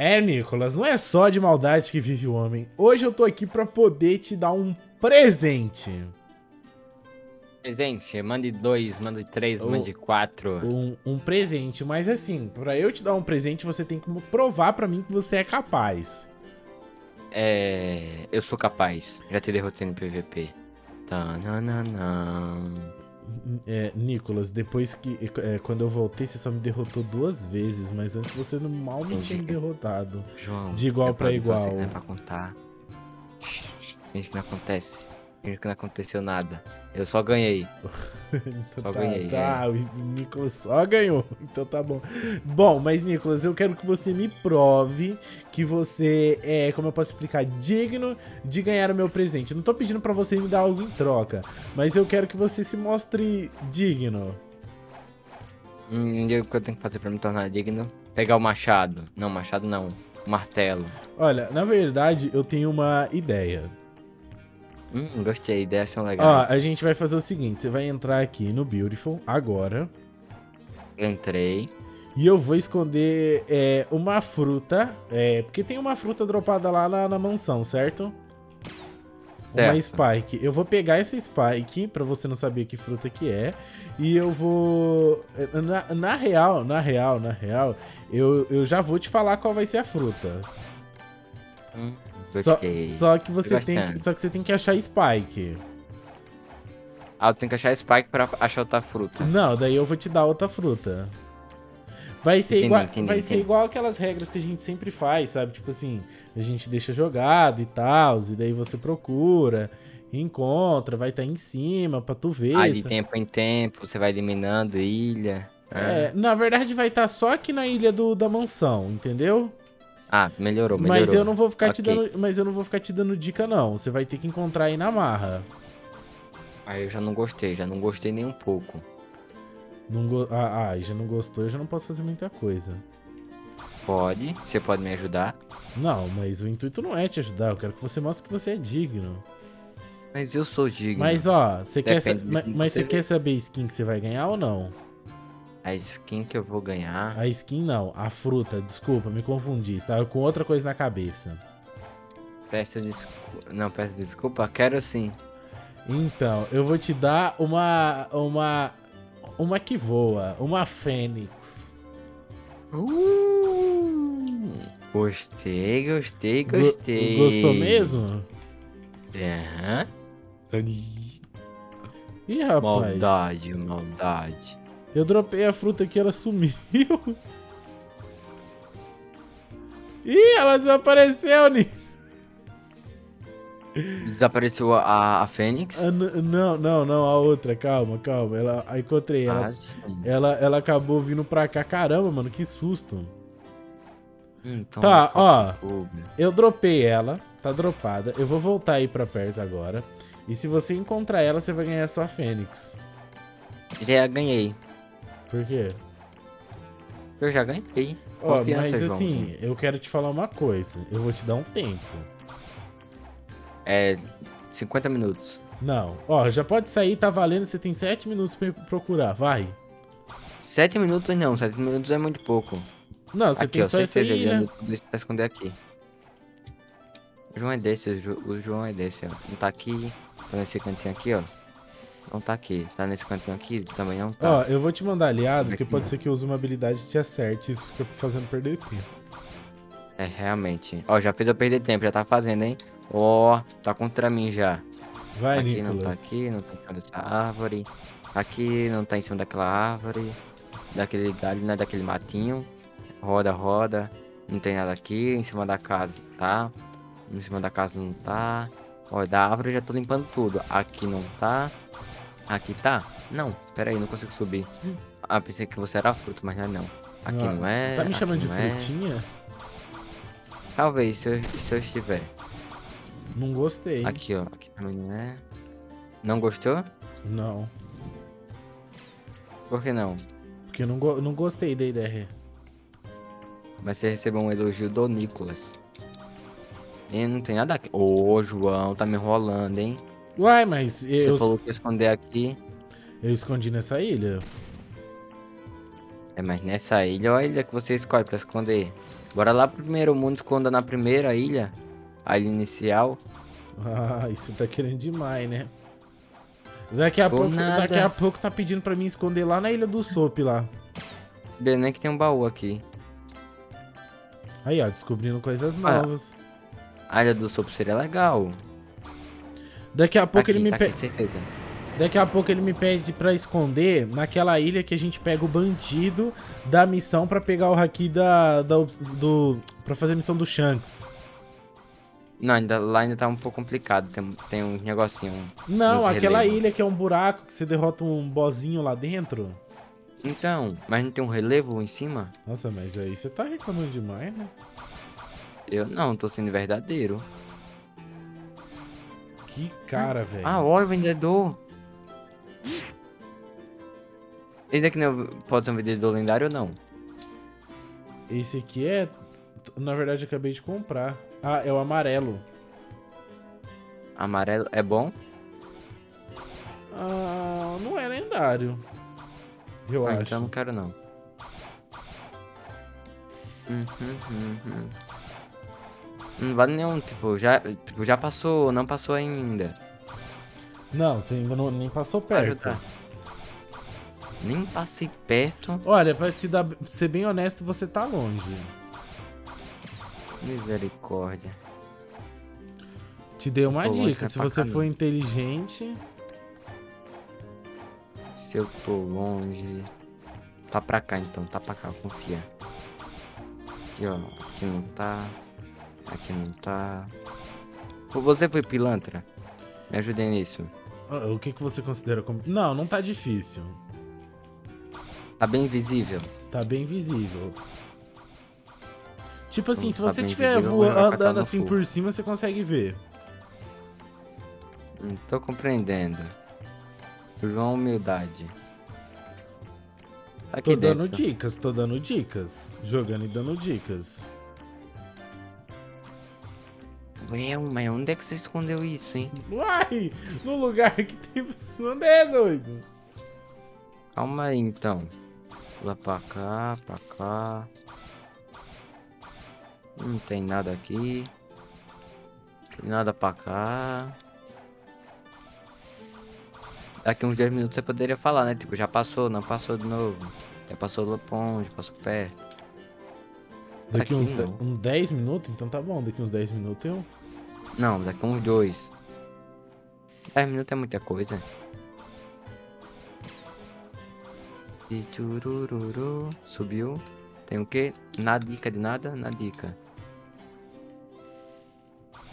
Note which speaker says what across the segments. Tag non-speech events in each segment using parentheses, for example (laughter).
Speaker 1: É, Nicolas, não é só de maldade que vive o homem. Hoje eu tô aqui pra poder te dar um presente.
Speaker 2: Presente, mande dois, mande três,
Speaker 1: Um-
Speaker 2: mande quatro.
Speaker 1: Um, um presente, mas assim, pra eu te dar um presente, você tem que provar pra mim que você é capaz.
Speaker 2: É. Eu sou capaz. Já te derrotei no PVP. Tananana.
Speaker 1: É, Nicolas, depois que. é, quando eu voltei, você só me derrotou duas vezes, mas antes você não mal me tinha me derrotado.
Speaker 2: João.
Speaker 1: De igual
Speaker 2: eu
Speaker 1: pra
Speaker 2: você
Speaker 1: igual.
Speaker 2: que Não é pra contar. Finge que não acontece. Finge que não aconteceu nada. Eu só ganhei. (laughs)
Speaker 1: Então
Speaker 2: Só
Speaker 1: tá,
Speaker 2: ganhei,
Speaker 1: tá, o Nicolas só ganhou. (laughs) Então tá bom. Bom, mas Nicolas, eu quero que você me prove que você é, como eu posso explicar, digno de ganhar o meu presente. Não tô pedindo pra você me dar algo em troca, mas eu quero que você se mostre digno.
Speaker 2: Hum, e o que eu tenho que fazer pra me tornar digno? Pegar o machado. Não, machado não. Martelo.
Speaker 1: Olha, na verdade, eu tenho uma ideia.
Speaker 2: Hum, gostei. Ideias são
Speaker 1: Ó,
Speaker 2: legais.
Speaker 1: a gente vai fazer o seguinte, você vai entrar aqui no Beautiful agora.
Speaker 2: Entrei.
Speaker 1: E eu vou esconder é, uma fruta, é, porque tem uma fruta dropada lá na, na mansão, certo?
Speaker 2: Certo.
Speaker 1: Uma Spike. Eu vou pegar essa Spike, pra você não saber que fruta que é. E eu vou... Na, na real, na real, na real, eu, eu já vou te falar qual vai ser a fruta.
Speaker 2: Hum, gostei.
Speaker 1: só que você tem que, só que você tem que achar Spike.
Speaker 2: Ah, eu tenho que achar Spike pra achar outra fruta.
Speaker 1: Não, daí eu vou te dar outra fruta. Vai ser,
Speaker 2: Entendi,
Speaker 1: igual,
Speaker 2: entendi,
Speaker 1: vai ser
Speaker 2: entendi.
Speaker 1: igual aquelas regras que a gente sempre faz, sabe? Tipo assim, a gente deixa jogado e tal, e daí você procura, encontra, vai estar em cima pra tu ver.
Speaker 2: Aí de
Speaker 1: sabe?
Speaker 2: tempo em tempo, você vai eliminando ilha.
Speaker 1: É, na verdade vai estar só aqui na ilha do, da mansão, entendeu?
Speaker 2: Ah, melhorou, melhorou.
Speaker 1: Mas eu não vou ficar te
Speaker 2: Ok.
Speaker 1: dando, mas eu não vou ficar te dando dica não. Você vai ter que encontrar aí na marra.
Speaker 2: Aí eu já não gostei, já não gostei nem um pouco.
Speaker 1: Não go- ah, ah, já não gostou, eu já não posso fazer muita coisa.
Speaker 2: Pode, você pode me ajudar.
Speaker 1: Não, mas o intuito não é te ajudar, eu quero que você mostre que você é digno.
Speaker 2: Mas eu sou digno.
Speaker 1: Mas ó, você quer, sa- mas
Speaker 2: você
Speaker 1: quer saber skin que você vai ganhar ou não?
Speaker 2: A skin que eu vou ganhar.
Speaker 1: A skin não, a fruta, desculpa, me confundi, estava com outra coisa na cabeça.
Speaker 2: Peço desculpa. Não, peço desculpa, quero sim.
Speaker 1: Então, eu vou te dar uma uma uma que voa, uma fênix.
Speaker 2: Uh, gostei, gostei,
Speaker 1: Go-
Speaker 2: gostei.
Speaker 1: Gostou mesmo?
Speaker 2: Aham.
Speaker 1: Ih, rapaz.
Speaker 2: Maldade, maldade.
Speaker 1: Eu dropei a fruta aqui, ela sumiu. (laughs) Ih, ela desapareceu, Ni.
Speaker 2: Desapareceu a, a Fênix.
Speaker 1: Ah, não, não, não, a outra, calma, calma. Ela, aí encontrei ela.
Speaker 2: Ah.
Speaker 1: Ela, ela acabou vindo pra cá. Caramba, mano, que susto.
Speaker 2: Então
Speaker 1: Tá, ó.
Speaker 2: fogo.
Speaker 1: Eu dropei ela, tá dropada. Eu vou voltar aí pra perto agora. E se você encontrar ela, você vai ganhar a sua Fênix.
Speaker 2: Já ganhei.
Speaker 1: Por quê?
Speaker 2: Eu já ganhei.
Speaker 1: Ó,
Speaker 2: Confiança,
Speaker 1: mas assim, eu quero te falar uma coisa. Eu vou te dar um tempo.
Speaker 2: É 50 minutos.
Speaker 1: Não, ó, já pode sair, tá valendo. Você tem 7 minutos pra procurar, vai.
Speaker 2: 7 minutos não, 7 minutos é muito pouco.
Speaker 1: Não, você
Speaker 2: aqui,
Speaker 1: tem
Speaker 2: ó,
Speaker 1: só
Speaker 2: certeza,
Speaker 1: aí, né?
Speaker 2: pra esconder aqui. O João é desse, o João é desse, ó. Não tá aqui, tá nesse cantinho aqui, ó. Não tá aqui. Tá nesse cantinho aqui, também não tá.
Speaker 1: Ó, eu vou te mandar aliado, porque
Speaker 2: Aqui,
Speaker 1: pode ser que eu use uma habilidade e te acerte. Isso fica fazendo perder tempo.
Speaker 2: É, realmente. Ó, já fez eu perder tempo, já tá fazendo, hein? Ó, tá contra mim já.
Speaker 1: Vai,
Speaker 2: aqui não tá
Speaker 1: Nicolas.
Speaker 2: aqui, não tá em cima dessa árvore. Aqui não tá em cima daquela árvore. Daquele galho, né? Daquele matinho. Roda, roda. Não tem nada aqui. Em cima da casa, tá? Em cima da casa não tá. Ó, da árvore eu já tô limpando tudo. Aqui não tá. Aqui tá? Não, pera aí, não consigo subir. Ah, pensei que você era fruta, mas não é não. Aqui
Speaker 1: Ah,
Speaker 2: não é.
Speaker 1: Tá me chamando de
Speaker 2: é.
Speaker 1: frutinha?
Speaker 2: Talvez, se eu, se eu estiver.
Speaker 1: Não gostei.
Speaker 2: Aqui, ó. Aqui também não é. Não gostou?
Speaker 1: Não.
Speaker 2: Por que não?
Speaker 1: Porque eu não, go- não gostei da ideia.
Speaker 2: Mas você recebeu um elogio do Nicolas. E não tem nada aqui. Ô, João, tá me enrolando, hein?
Speaker 1: Uai, mas
Speaker 2: Você
Speaker 1: eu,
Speaker 2: falou que ia esconder aqui.
Speaker 1: eu escondi nessa ilha.
Speaker 2: É, mas nessa ilha, olha a ilha que você escolhe pra esconder. Bora lá pro primeiro mundo, esconda na primeira ilha. A ilha inicial.
Speaker 1: Ah, isso tá querendo demais, né? Daqui a,
Speaker 2: Por
Speaker 1: pouco,
Speaker 2: nada.
Speaker 1: daqui a pouco tá pedindo pra mim esconder lá na Ilha do Sop lá.
Speaker 2: Belém que tem um baú aqui.
Speaker 1: Aí, ó, descobrindo coisas
Speaker 2: Ah.
Speaker 1: novas.
Speaker 2: A ilha do sopro seria legal.
Speaker 1: Daqui a pouco
Speaker 2: aqui,
Speaker 1: ele me
Speaker 2: tá
Speaker 1: pede. Daqui a pouco ele me pede pra esconder naquela ilha que a gente pega o bandido da missão pra pegar o haki da, da do para fazer a missão do Shanks.
Speaker 2: Não, ainda, lá ainda tá um pouco complicado. Tem, tem um negocinho.
Speaker 1: Não, aquela
Speaker 2: relevos.
Speaker 1: ilha que é um buraco que você derrota um bozinho lá dentro.
Speaker 2: Então, mas não tem um relevo em cima?
Speaker 1: Nossa, mas aí você tá reclamando demais, né?
Speaker 2: Eu não, tô sendo verdadeiro.
Speaker 1: Que cara, velho.
Speaker 2: Ah, olha o vendedor. Esse daqui não é- pode ser um vendedor lendário ou não?
Speaker 1: Esse aqui é. Na verdade, eu acabei de comprar. Ah, é o amarelo.
Speaker 2: Amarelo é bom?
Speaker 1: Ah, não é lendário. Eu
Speaker 2: ah,
Speaker 1: acho.
Speaker 2: então não quero não. Uhum, uhum. Não vale nenhum, tipo, já, tipo, já passou, não passou ainda.
Speaker 1: Não, você ainda não, nem passou perto.
Speaker 2: Ajudar. Nem passei perto.
Speaker 1: Olha, pra te dar, pra ser bem honesto, você tá longe.
Speaker 2: Misericórdia.
Speaker 1: Te dei uma
Speaker 2: longe,
Speaker 1: dica. Se você for inteligente.
Speaker 2: Se eu tô longe. Tá pra cá então, tá pra cá, confia. Aqui ó, aqui não tá. Aqui não tá. Você foi pilantra? Me ajudem nisso.
Speaker 1: ah, O que, que você considera como. Não, não tá difícil.
Speaker 2: Tá bem visível.
Speaker 1: Tá bem visível. Tipo assim,
Speaker 2: Então,
Speaker 1: se
Speaker 2: tá
Speaker 1: você estiver
Speaker 2: vou jogar
Speaker 1: andando assim
Speaker 2: fogo.
Speaker 1: por cima, você consegue ver.
Speaker 2: Não tô compreendendo. João Humildade. Tá aqui
Speaker 1: Tô dando
Speaker 2: dentro.
Speaker 1: dicas, tô dando dicas. Jogando e dando dicas.
Speaker 2: Ué, mas onde é que você escondeu isso, hein?
Speaker 1: Uai! No lugar que tem. Onde é, doido?
Speaker 2: Calma aí então. Pula pra cá, pra cá. Não tem nada aqui. Tem nada pra cá. Daqui uns 10 minutos você poderia falar, né? Tipo, já passou, não passou de novo. Já passou longe, passou perto.
Speaker 1: Daqui
Speaker 2: Aqui
Speaker 1: uns,
Speaker 2: não.
Speaker 1: uns 10 minutos? Então tá bom, daqui uns 10 minutos eu.
Speaker 2: Não, daqui uns dois. 10 minutos é muita coisa. E tchurururu. Subiu. Tem o quê? Na dica de nada? Na dica.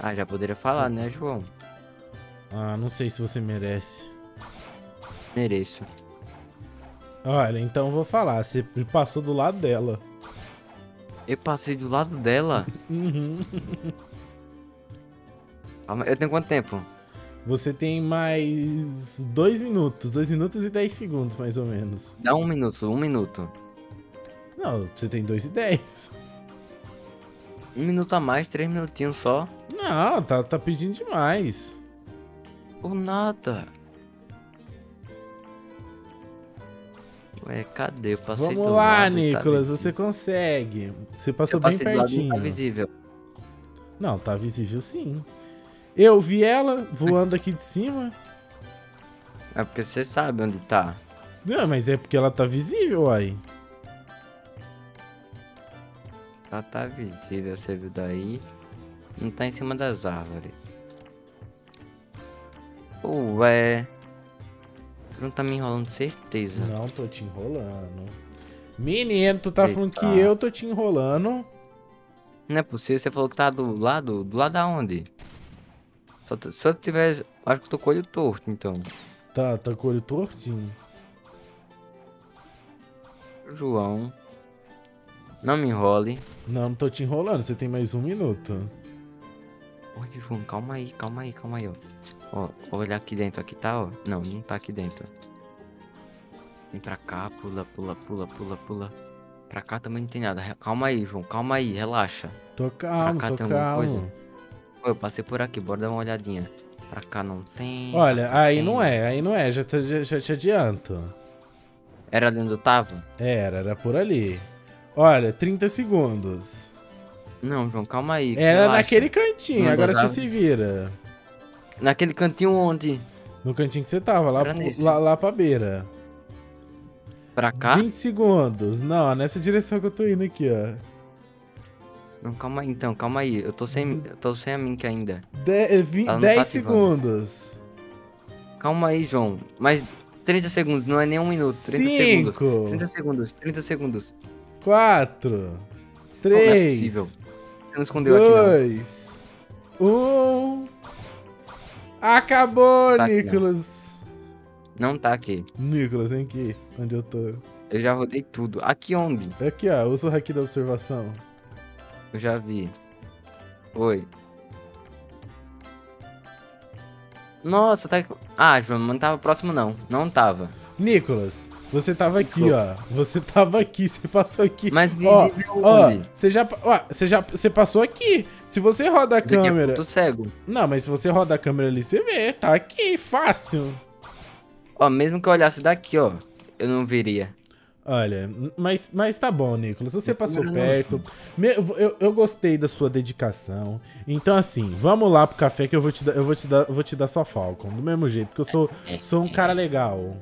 Speaker 2: Ah, já poderia falar, né, João?
Speaker 1: Ah, não sei se você merece.
Speaker 2: Mereço.
Speaker 1: Olha, então vou falar. Você passou do lado dela.
Speaker 2: Eu passei do lado dela. (laughs)
Speaker 1: Uhum.
Speaker 2: Eu tenho quanto tempo?
Speaker 1: Você tem mais 2 minutos. 2 minutos e 10 segundos, mais ou menos.
Speaker 2: Dá um minuto, um minuto.
Speaker 1: Não, você tem 2 e 10.
Speaker 2: Um minuto a mais, três minutinhos só.
Speaker 1: Não, tá, tá pedindo demais.
Speaker 2: Ou nada. Ué, cadê? Eu passei
Speaker 1: Vamos
Speaker 2: do
Speaker 1: lá,
Speaker 2: lado, tá
Speaker 1: Nicolas,
Speaker 2: visível.
Speaker 1: você consegue. Você passou
Speaker 2: Eu
Speaker 1: bem
Speaker 2: passei do lado
Speaker 1: pertinho.
Speaker 2: tá visível.
Speaker 1: Não, tá visível sim. Eu vi ela voando aqui de cima.
Speaker 2: É porque você sabe onde tá.
Speaker 1: Não, mas é porque ela tá visível aí.
Speaker 2: Tá, tá visível, você viu daí. Não tá em cima das árvores. Ué. Não tá me enrolando, certeza.
Speaker 1: Não tô te enrolando. Menino, tu tá
Speaker 2: Eita.
Speaker 1: falando que eu tô te enrolando.
Speaker 2: Não é possível, você falou que tá do lado. Do lado aonde? Só eu tiver. Acho que eu tô com o olho torto, então.
Speaker 1: Tá, tá com o olho tortinho.
Speaker 2: João. Não me enrole.
Speaker 1: Não, não tô te enrolando, você tem mais um minuto.
Speaker 2: Olha, João, calma aí, calma aí, calma aí, ó. Ó, olha aqui dentro, aqui tá, ó. Não, não tá aqui dentro. Vem pra cá, pula, pula, pula, pula, pula. Pra cá também não tem nada. Calma aí, João, calma aí, relaxa.
Speaker 1: Tô calmo,
Speaker 2: cá
Speaker 1: tô
Speaker 2: tem alguma
Speaker 1: calmo.
Speaker 2: coisa? Eu passei por aqui, bora dar uma olhadinha. Pra cá não tem.
Speaker 1: Olha,
Speaker 2: cá
Speaker 1: aí
Speaker 2: tem.
Speaker 1: não é, aí não é, já, te- já, já te adianto.
Speaker 2: Era ali onde eu tava?
Speaker 1: Era, era por ali. Olha, 30 segundos.
Speaker 2: Não, João, calma aí.
Speaker 1: Era
Speaker 2: relaxa.
Speaker 1: naquele cantinho,
Speaker 2: Uma
Speaker 1: agora você se vira.
Speaker 2: Naquele cantinho onde?
Speaker 1: No cantinho que você tava, lá,
Speaker 2: Era
Speaker 1: pro- lá, lá pra beira.
Speaker 2: Pra cá?
Speaker 1: 20 segundos. Não, nessa direção que eu tô indo aqui, ó.
Speaker 2: Não, calma aí então, calma aí. Eu tô sem, eu tô sem a Mink ainda.
Speaker 1: De, 20,
Speaker 2: Ela não
Speaker 1: 10
Speaker 2: tá ativando.
Speaker 1: segundos.
Speaker 2: Calma aí, João. Mas 30 segundos, não é nem um minuto. 30 segundos.
Speaker 1: 5,
Speaker 2: 30 segundos, 30 segundos.
Speaker 1: 4,
Speaker 2: Não, não é
Speaker 1: 3,
Speaker 2: possível. Você não escondeu aqui, não.
Speaker 1: 2, 1. Acabou,
Speaker 2: Tá aqui, não.
Speaker 1: Nicolas.
Speaker 2: Não tá aqui.
Speaker 1: Nicolas, vem aqui, onde eu tô.
Speaker 2: Eu já rodei tudo. Aqui onde?
Speaker 1: Aqui, ó, usa o hack da observação.
Speaker 2: Eu já vi. Oi. Nossa, tá. Ah, João, não tava próximo, não. Não tava.
Speaker 1: Nicolas, você tava aqui,
Speaker 2: Desculpa.
Speaker 1: ó. Você tava aqui, (laughs) você passou aqui.
Speaker 2: Mas
Speaker 1: Ó, Ó, você já, ó, você já, você passou aqui. Se você roda a
Speaker 2: aqui é
Speaker 1: câmera,
Speaker 2: ponto cego.
Speaker 1: não, mas se você roda a câmera ali, você vê, tá aqui, fácil.
Speaker 2: Ó, mesmo que eu olhasse daqui, ó, eu não viria.
Speaker 1: Olha, mas, mas tá bom, Nicolas. Você passou perto. Eu, eu gostei da sua dedicação. Então, assim, vamos lá pro café que eu vou te dar, eu vou te dar, eu vou te dar sua Falcon. Do mesmo jeito, porque eu sou, sou um cara legal.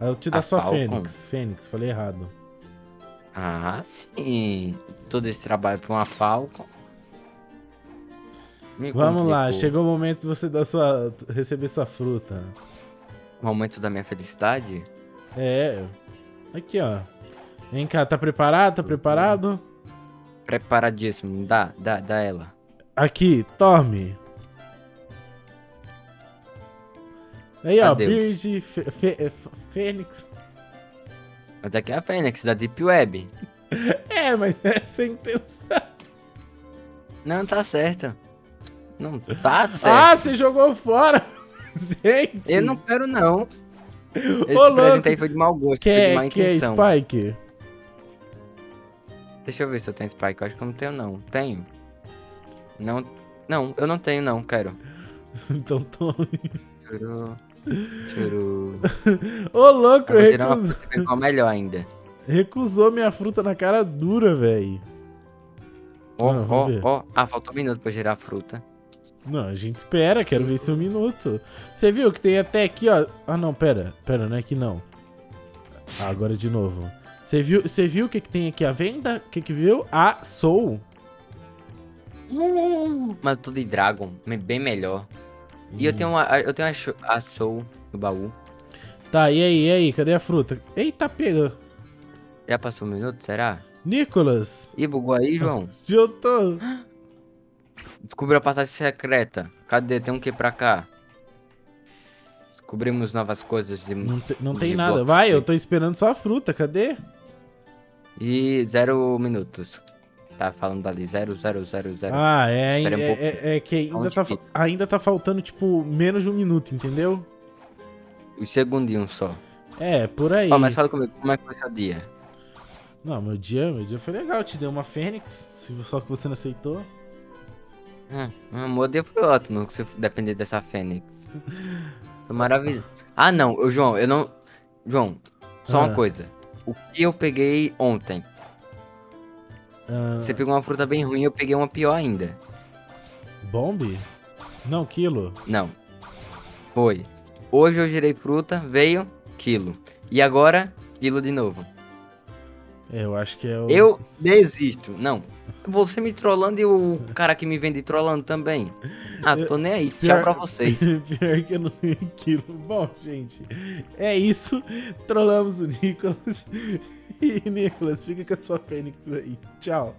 Speaker 1: Eu te dar sua? Fênix. Fênix, falei errado.
Speaker 2: Ah, sim. Todo esse trabalho pra uma Falcon. Me
Speaker 1: Vamos lá,
Speaker 2: complicou.
Speaker 1: chegou o momento de você dar sua, receber sua fruta.
Speaker 2: O momento da minha felicidade.
Speaker 1: É. Aqui, ó. Vem cá, tá preparado? Tá preparado?
Speaker 2: Preparadíssimo. Dá, dá, dá ela.
Speaker 1: Aqui, tome. Aí, ó,
Speaker 2: Adeus.
Speaker 1: Bird, Fê- Fê- F- Fênix.
Speaker 2: Mas daqui é a Fênix, da Deep Web. (laughs)
Speaker 1: É, mas é sem intenção.
Speaker 2: Não, tá certo. Não tá certo.
Speaker 1: Ah, você jogou fora! (laughs) Gente!
Speaker 2: eu não quero, não. Esse
Speaker 1: louco.
Speaker 2: presente aí foi de mau gosto, foi de má
Speaker 1: quer, quer
Speaker 2: intenção.
Speaker 1: Spike?
Speaker 2: Deixa eu ver se eu tenho Spike. Eu acho que eu não tenho, não. Tenho. Não, não, eu não tenho, não. Quero. (laughs)
Speaker 1: Então tome.
Speaker 2: Churu. Churu. (laughs)
Speaker 1: Ô, louco,
Speaker 2: Eu uma
Speaker 1: recusou,
Speaker 2: que ficou melhor ainda.
Speaker 1: recusou minha fruta na cara dura, velho.
Speaker 2: Ó,
Speaker 1: Ah,
Speaker 2: ó, ó. Ah, faltou um minuto pra gerar a fruta.
Speaker 1: Não, a gente espera, quero ver esse um minuto. Você viu que tem até aqui, ó. Ah, não, pera. Pera, não é aqui não. Ah, agora de novo. Você viu, você viu o que, que tem aqui à venda? O que, que viu? A Soul.
Speaker 2: Mas tudo de Dragon, bem melhor. E eu tenho uma, eu tenho a, a Soul no baú.
Speaker 1: Tá, e aí, e aí? Cadê a fruta? Eita, pega.
Speaker 2: Já passou um minuto, será?
Speaker 1: Nicolas,
Speaker 2: Ih, bugou aí, João?
Speaker 1: onde eu tô? (gasps)
Speaker 2: Descobriu a passagem secreta. Cadê? Tem um que pra cá? Descobrimos novas coisas de...
Speaker 1: Não, te- não
Speaker 2: Os
Speaker 1: tem
Speaker 2: de
Speaker 1: nada. Vai, eu tô esperando só a fruta, cadê?
Speaker 2: E zero minutos. Tá falando ali, zero, zero, zero, zero.
Speaker 1: Ah, é,
Speaker 2: Espera um
Speaker 1: é, é, é que ainda tá,
Speaker 2: fica?
Speaker 1: ainda tá faltando, tipo, menos de um minuto, entendeu?
Speaker 2: Os segundinhos só.
Speaker 1: É, por aí.
Speaker 2: Ó, mas fala comigo, como é que foi seu dia?
Speaker 1: Não, meu dia, meu dia foi legal. Eu te dei uma Fênix, só que você não aceitou.
Speaker 2: Hum, meu dia foi ótimo, se depender dessa Fênix. Foi maravilhoso. Ah, não, eu, João, eu não... João, só
Speaker 1: Ah.
Speaker 2: uma coisa. O que eu peguei ontem?
Speaker 1: Ah,
Speaker 2: Você pegou uma fruta bem ruim, eu peguei uma pior ainda.
Speaker 1: Bomb? Não, quilo.
Speaker 2: Não. Foi. Hoje eu girei fruta, veio quilo. E agora, quilo de novo.
Speaker 1: Eu acho que é o.
Speaker 2: Eu desisto. Não. Você me trollando e o cara que me vende trolando também. Ah, tô nem aí. (laughs) Tchau pra vocês. (laughs)
Speaker 1: Pior que eu não tenho quilo. Bom, gente, é isso. Trollamos o Nicolas. (laughs) E Nicolas, fica com a sua Fênix aí. Tchau.